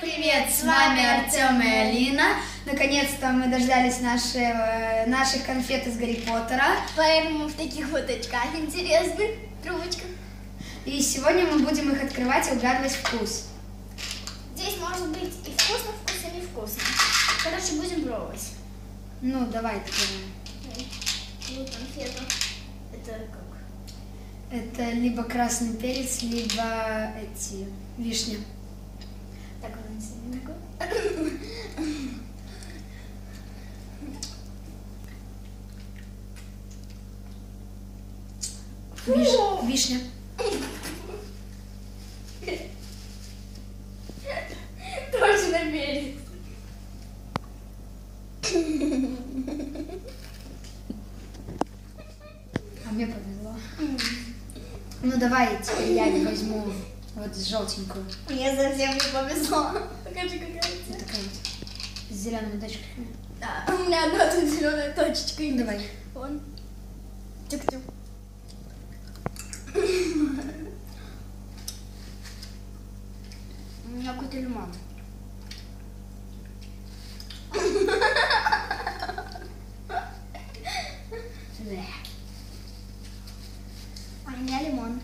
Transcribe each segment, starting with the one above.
привет! С вами Артем и Алина. Наконец-то мы дождались наши, э, наших конфет из Гарри Поттера. Поэтому в таких вот очках интересных, трубочках. И сегодня мы будем их открывать и угадывать вкус. Здесь может быть и вкусно, вкусно, и невкусно. Короче, будем пробовать. Ну, давай откроем. Вот конфету. Это как? Это либо красный перец, либо эти вишня. Так, он не такой. Виш, вишня. На берег. А мне повезло. Ну давай, теперь я возьму вот желтенькую. Мне совсем не повезло. Покажи, какая у тебя. такая вот. С зелеными точками. Да, у меня одна тут зеленая точечка. и Давай. Вон. Тюк-тюк. У меня какой-то лимон. Да. А у меня лимон.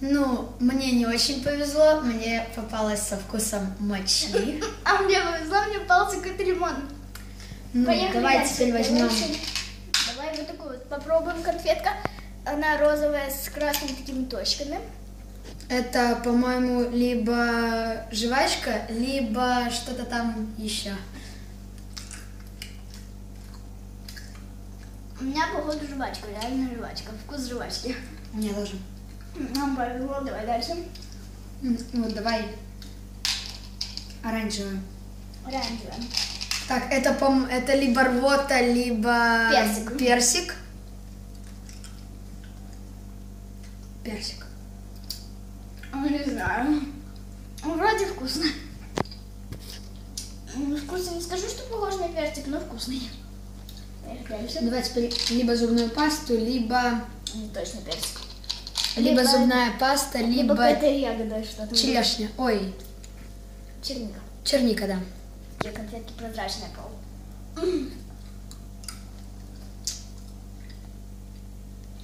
Ну, мне не очень повезло, мне попалось со вкусом мочи. А мне повезло, мне попался какой-то лимон. Ну, Поехали давай дальше. теперь возьмем. Давай, вот такую вот попробуем конфетка. Она розовая с красными такими точками. Это, по-моему, либо жвачка, либо что-то там еще. У меня, походу, жвачка, реально жвачка. Вкус жвачки. Меня тоже. Нам повезло, давай дальше. Вот давай оранжевую. Оранжевая. Так, это, пом- это либо рвота, либо Персик. персик. Персик. Ну, Не знаю. Ну, Вроде вкусно. Ну, Вкусно не скажу, что похож на персик, но вкусный. Дальше. Давай теперь либо зубную пасту, либо, Не точно персик. Либо, Либо- зубная паста, Либо либо, ягода, что-то. черешня. Ой, Черника. черника, да. Где конфетки прозрачная пол.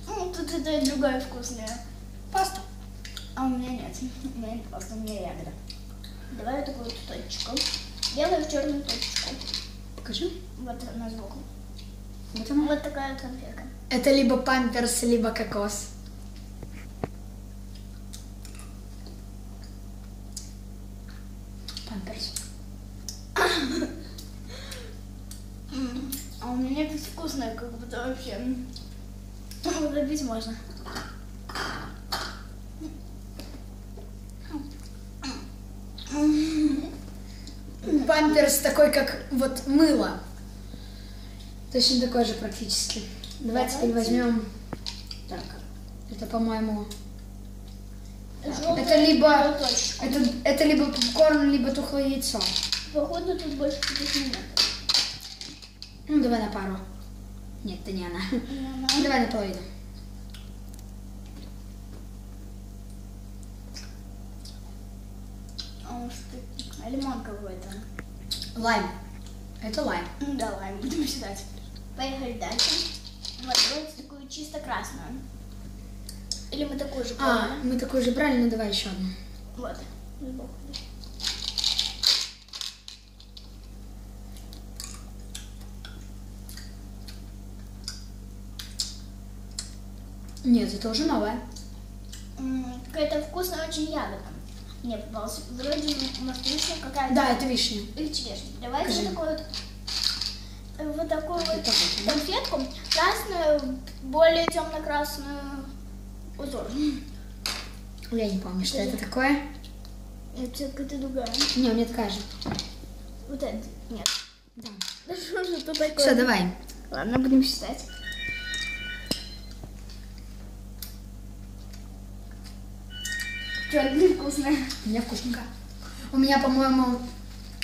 Ну, тут это и другое вкусное. Паста. А у меня нет. У меня не просто, у меня ягода. Давай вот такую вот точечку. Белую черную точечку. Покажи. Вот она сбоку. Вот она. Вот такая вот конфетка. Это либо памперс, либо кокос. Памперс. Меня это вкусное, как будто вообще. Добить можно. Памперс такой, как вот мыло. Точно такой же практически. Давай Давайте. теперь возьмем. Так, это, по-моему, это либо это, это либо попкорн, либо тухлое яйцо. Походу тут больше таких нет. Ну, давай на пару. Нет, это не она. И она- Давай наполовину. А может, это лимон какой-то. Лайм. Это лайм. Ну, давай, будем считать. Поехали дальше. Вот, давайте такую чисто красную. Или мы такую же А, пробуем? мы такой же брали, ну давай еще одну. Вот. сбоку. Нет, это уже новая. Какая-то вкусная очень ягода. Мне попалась. Вроде, может, вишня какая-то. Да, это вишня. Или черешня. Давайте Покажи. вот такой вот э, вот такую вот Это вот, конфетку, красную, более темно-красную узор. Я не помню, что это такое. Это какая-то другая. Не, меня такая же. Вот это. Нет. Да. Да что же это такое? Все, давай. Ладно, будем считать. Что, вкусная? У меня вкусненько. У меня, по-моему,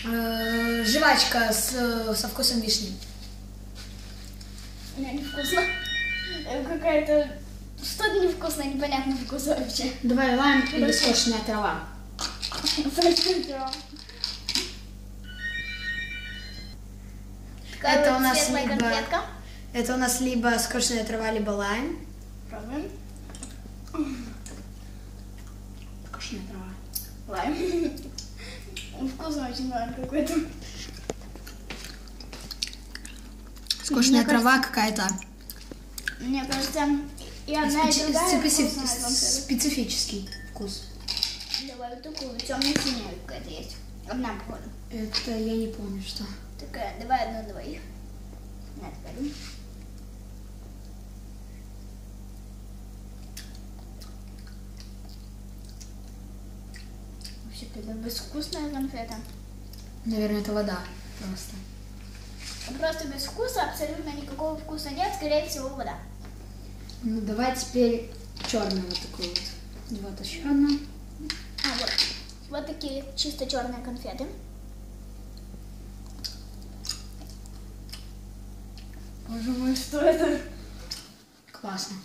э, жвачка с, э, со вкусом вишни. Не, невкусно. Э, Какая-то... Что-то невкусное, непонятный вкус вообще. Давай лайм или скошенная трава. Это у нас либо- конфетка. Это у нас либо скошенная трава, либо лайм. Пробуем. Скошенная трава. Лайм. Вкусно очень лайм какой-то. Мне трава какая-то. Мне кажется, и одна, и другая конфета. Специфический вкус. Давай вот такую, темно-синяя какая-то есть. Одна, походу. Это я не помню, что. Такая, давай одну двоих. На, теперь. Вообще-то это безвкусная конфета. Наверное, это вода просто. Просто без вкуса, абсолютно никакого вкуса нет, скорее всего, вода. Ну, давай теперь черную вот такую вот. Вот еще одна. А, вот. Вот такие чисто черные конфеты. Боже мой, что это? Классно.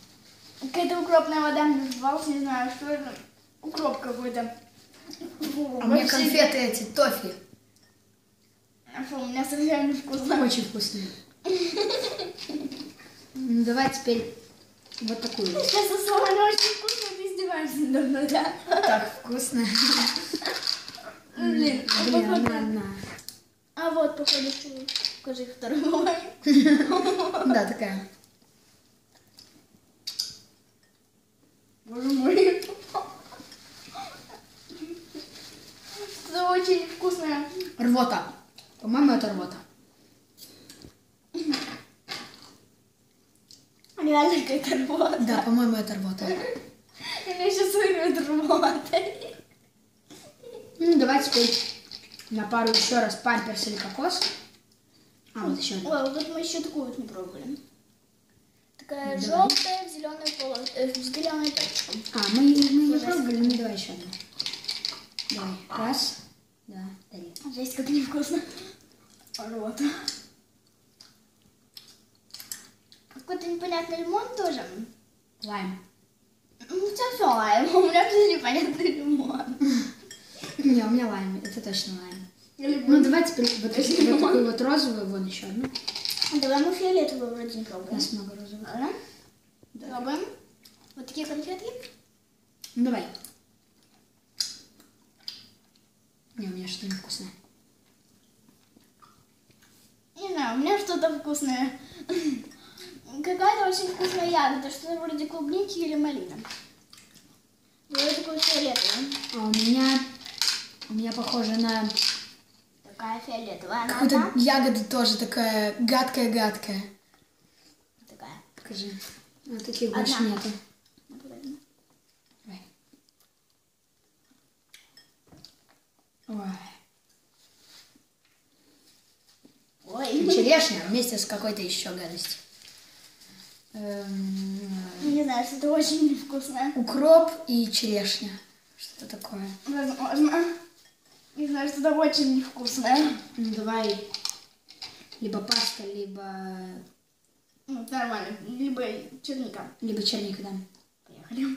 Какая-то укропная вода мне взбалась, не знаю, что это. Укроп какой-то. А мне конфеты эти, тофи. Фу, у меня совсем не вкусно. Очень вкусные. Ну, давай теперь вот такую. Сейчас со словами очень вкусно, ты издеваешься надо мной, да? Так вкусно. Блин, а Блин, она одна. А вот, походу. Покажи вторую. Да, такая. Боже мой. Это очень вкусное. Рвота. По-моему, это рвота. Реально какая-то рвота. Да, по-моему, это рвота. Меня сейчас вырвет рвотой. Ну, давай теперь на пару еще раз памперс или кокос. А, вот еще. Ой, вот мы еще такую вот не пробовали. Такая Давай. желтая в зеленой полос... э, в зеленой точку. А, мы, мы не пробовали, ну давай еще одну. Давай. Раз. Жесть, как невкусно. Рвота. Какой-то непонятный лимон тоже. Лайм. Ну, все, все, лайм. У меня тоже непонятный лимон. Не, у меня лайм, это точно лайм. Ну, давай теперь вот, эту- вот такую вот розовую, вон еще одну. Давай мы фиолетовую вроде не У пробуем. нас много розовых. Ладно? Пробуем. Вот такие конфетки. Ну, давай. Не, у меня что-то невкусное. Не знаю, у меня что-то вкусное. Какая-то очень вкусная ягода, что-то вроде клубники или малина. Давай такую фиолетовую. А у меня, у меня похоже на Такая фиолетовая. Какую-то ягоду тоже такая гадкая-гадкая. Такая. Покажи. А таких больше Одна. нету. Подожди. Давай. Ой. Ой. Черешня вместе с какой-то еще гадостью. Эм, Не знаю, что-то очень невкусное. укроп и черешня. Что такое? Возможно. Не знаю, что-то очень невкусное. Ну, давай либо паста, либо, Ну, нормально. Либо черника. либо черника, да. Поехали.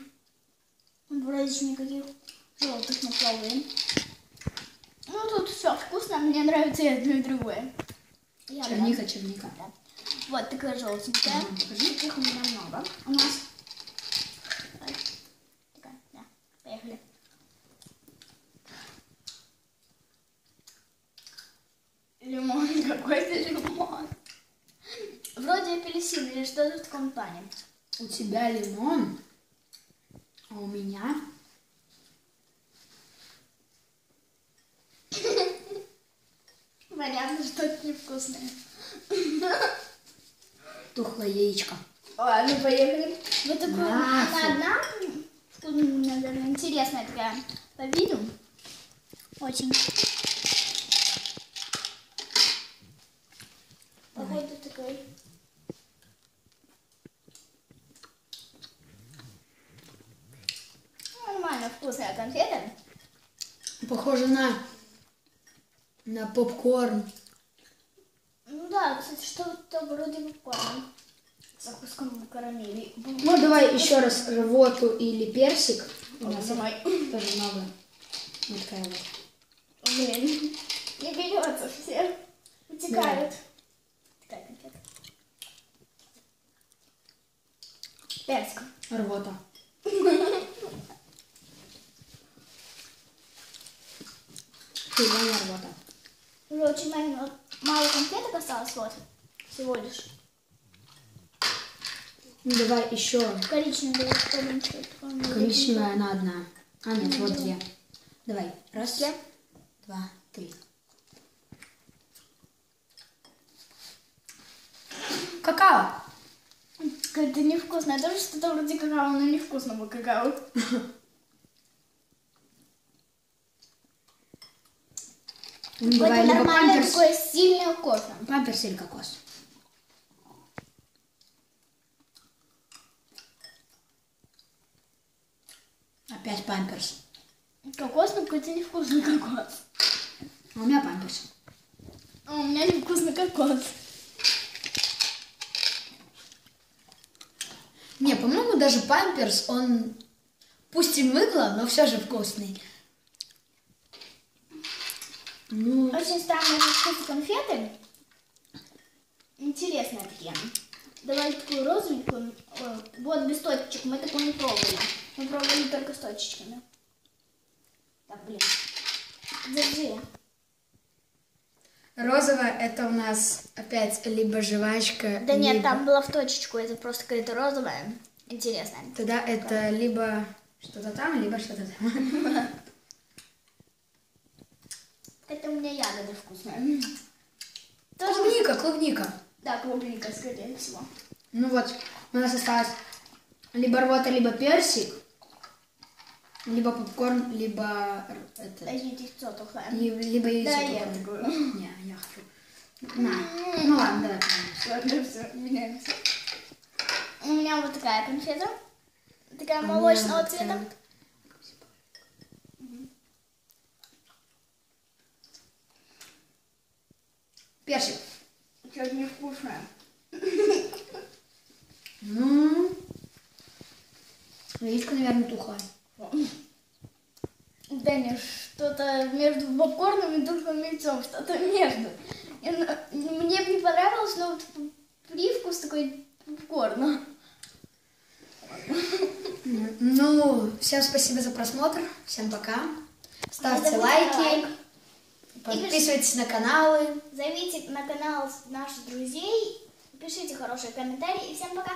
Вроде еще никаких желтых не пробуем. Ну, тут все вкусно. Мне нравится и одно, и другое. Черника, черника. Да. Вот такая желтенькая. Покажи. Таких у меня много. У нас такая, да. Поехали. Лимон, какой-то лимон. Вроде апельсин или что-то в таком плане. У тебя лимон, а у меня Понятно, что это невкусное. тухлое яичко. Ладно, поехали. Вот такую, А, фу. одна, наверное, интересная такая по виду. Очень. Походу такой. Нормально, вкусная конфета. Похоже на, на попкорн. Ну да, кстати, что-то вроде попкорна. закуском карамели. Ну, давай еще раз рвоту или персик. У нас Давай. тоже много. Вот такая вот. Блин, не берется все. Утекают. Конфета. Персик. Рвота. Фигня рвота. Уже очень мало, мало конфеток осталось, вот. Всего лишь. Ну, давай еще. Коричневый. Коричневая она одна. А, нет, вот две. Давай. Раз, Две. два, три. Какао. Какая-то невкусная. Тоже что-то вроде какао, но невкусного какао. Ну, Какое-то давай либо памперс, такое сильное кофе. памперс или кокос. Опять памперс. Кокос, но какой-то невкусный кокос. А у меня памперс. А у меня невкусный кокос. Не, по-моему, даже памперс, он пусть и мыло, но все же вкусный. Ну, Очень странные по вкусу конфеты. Интересные такие. Давай такую розовенькую. О, Вот без точечек. Мы такую не пробовали. Мы пробовали только с точечками. Так, блин. Держи. Розовая это у нас опять либо жвачка, Да нет, либо- там было в точечку. Это просто какая-то розовая. Интересная. Тогда это либо что-то там, либо что-то там. Это у меня ягоды вкусные. Тоже... Клубника, клубника. Да, клубника, скорее всего. Ну вот, у нас осталось либо рвота, либо персик, либо попкорн, либо это, Дай яйцо тухлое. ли- либо яйцо. Да, я тухлое. такую. Не, я хочу. На. Ну ладно, давай. Ладно, все, меняемся. У меня вот такая конфета. Такая А молочного цвета. Персик. Что-то невкусное. Ну, яичко, наверное, тухлое. Да не, что-то между попкорном и тухлым яйцом, что-то между. Мне бы не понравилось, но вот привкус такой попкорна. Ну, всем спасибо за просмотр. Всем пока. Ставьте лайки. лайк. Подписывайтесь на каналы. Зовите на канал наших друзей, пишите хорошие комментарии и всем пока.